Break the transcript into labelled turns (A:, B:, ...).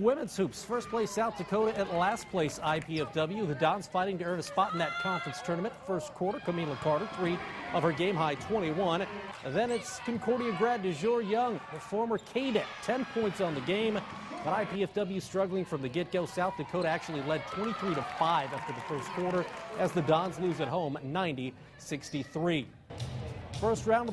A: Women's hoops, first place South Dakota at last place IPFW. The Dons fighting to earn a spot in that conference tournament. First quarter, Camila Carter, three of her game high 21. Then it's Concordia grad DeJour Young, the former cadet, 10 points on the game. But IPFW struggling from the get-go. South Dakota actually led 23 to 5 after the first quarter as the Dons lose at home 90-63. First round of the